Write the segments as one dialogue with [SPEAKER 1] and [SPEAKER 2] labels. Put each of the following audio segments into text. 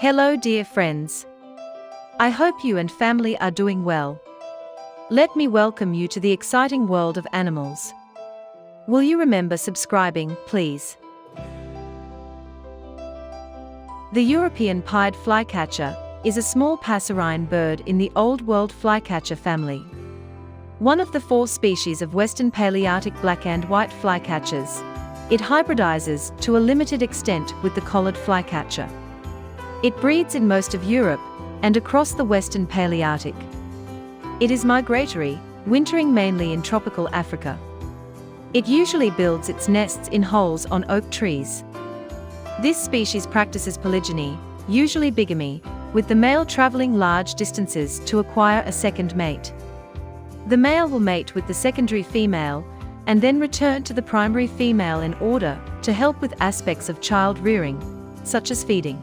[SPEAKER 1] Hello dear friends. I hope you and family are doing well. Let me welcome you to the exciting world of animals. Will you remember subscribing, please? The European pied flycatcher is a small passerine bird in the Old World flycatcher family. One of the four species of Western Palearctic black and white flycatchers. It hybridizes to a limited extent with the collared flycatcher. It breeds in most of Europe and across the Western Palearctic. It is migratory, wintering mainly in tropical Africa. It usually builds its nests in holes on oak trees. This species practices polygyny, usually bigamy, with the male traveling large distances to acquire a second mate. The male will mate with the secondary female and then return to the primary female in order to help with aspects of child rearing, such as feeding.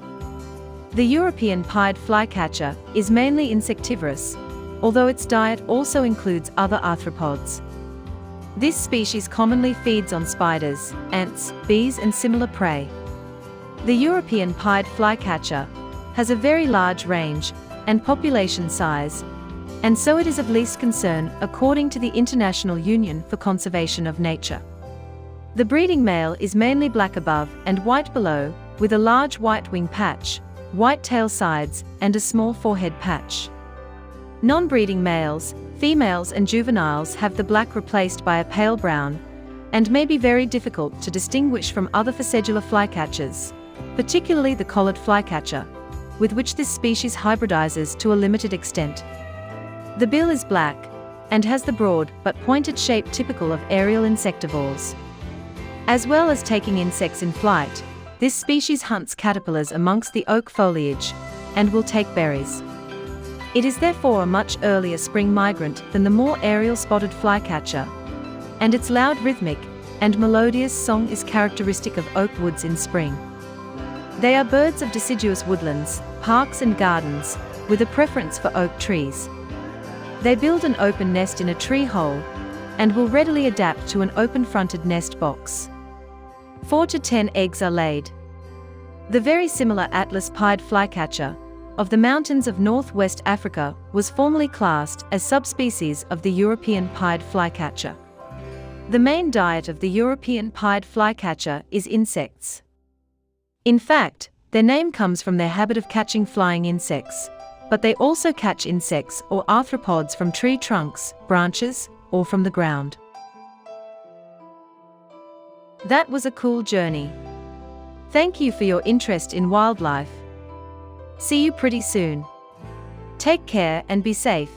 [SPEAKER 1] The European pied flycatcher is mainly insectivorous, although its diet also includes other arthropods. This species commonly feeds on spiders, ants, bees and similar prey. The European pied flycatcher has a very large range and population size, and so it is of least concern according to the International Union for Conservation of Nature. The breeding male is mainly black above and white below, with a large white wing patch, white tail sides, and a small forehead patch. Non-breeding males, females and juveniles have the black replaced by a pale brown, and may be very difficult to distinguish from other Ficedula flycatchers, particularly the collared flycatcher, with which this species hybridizes to a limited extent. The bill is black, and has the broad but pointed shape typical of aerial insectivores. As well as taking insects in flight, this species hunts caterpillars amongst the oak foliage and will take berries. It is therefore a much earlier spring migrant than the more aerial spotted flycatcher, and its loud rhythmic and melodious song is characteristic of oak woods in spring. They are birds of deciduous woodlands, parks and gardens, with a preference for oak trees. They build an open nest in a tree hole and will readily adapt to an open-fronted nest box. 4 to 10 eggs are laid. The very similar Atlas pied flycatcher of the mountains of northwest Africa was formerly classed as a subspecies of the European pied flycatcher. The main diet of the European pied flycatcher is insects. In fact, their name comes from their habit of catching flying insects, but they also catch insects or arthropods from tree trunks, branches, or from the ground. That was a cool journey. Thank you for your interest in wildlife. See you pretty soon. Take care and be safe.